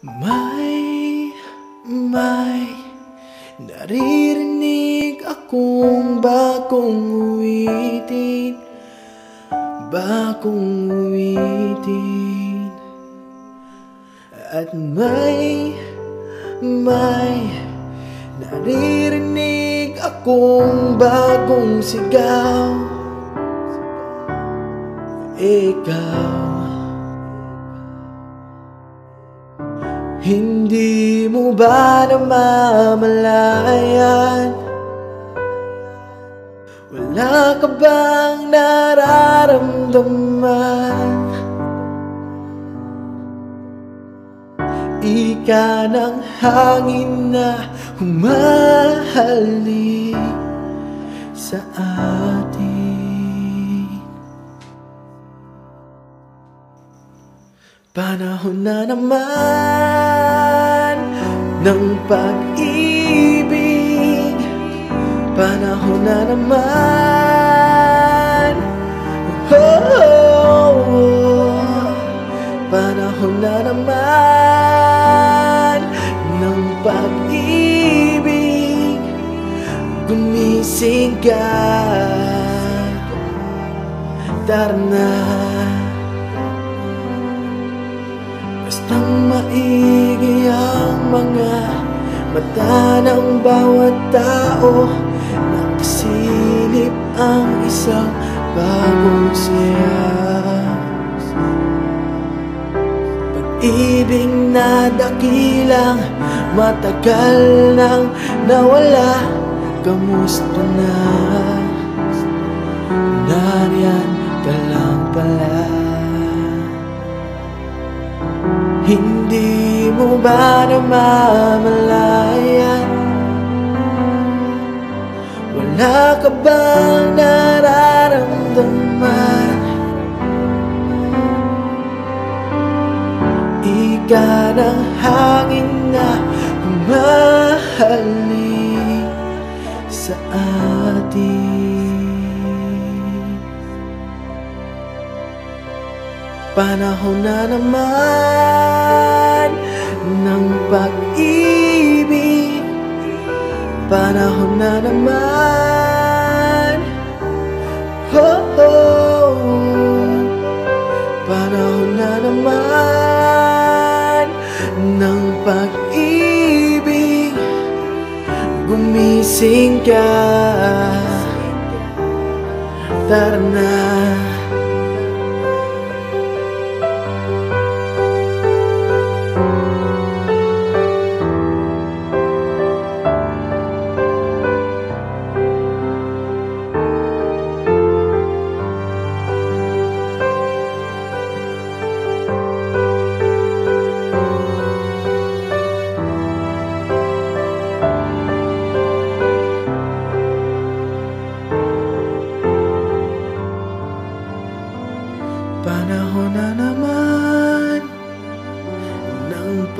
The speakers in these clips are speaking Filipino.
May, may Naririnig akong bagong uwitin Bagong uwitin. At may, may Naririnig akong bagong sigaw. Ikaw Hindi mo ba namamalayan? Wala ka bang nararamdaman? Ika ng hangin na humahalik sa atin Panahon na naman ng pag-ibig. Panahon na naman. Oh, oh, oh. Panahon na naman ng pag-ibig. Gumising ka. Tara na Bastang maigi ang mga mata ng bawat tao. Nakasilip ang isang bagong siya Pag-ibig na dakilang matagal nang nawala. Kamusta na? Nariyan ka lang pala ba namamalayan? Wala ka bang nararamdaman? Ika ng hangin na humahalik Panahon na naman ng pag-ibig. Panahon na naman. Oh, oh. Panahon na naman ng pag-ibig. Gumising ka. Tara na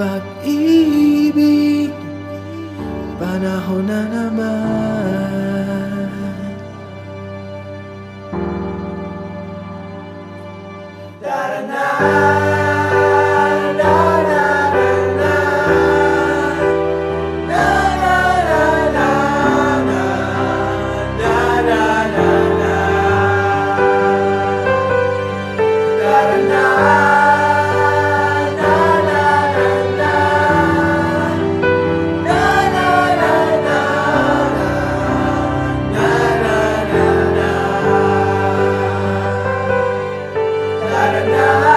pag-ibig. Panahon na naman night.